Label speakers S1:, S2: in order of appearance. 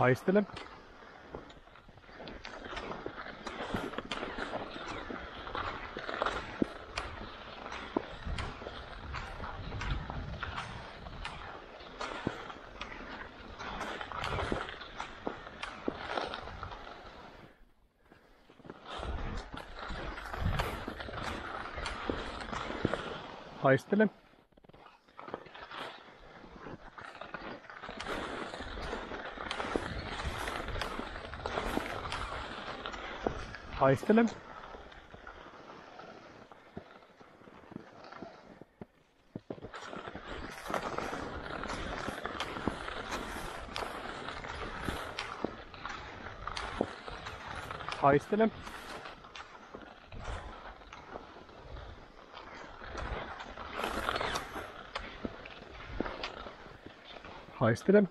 S1: Haystelim. Haystelim. Haystelim. Haystelim. Haystelim.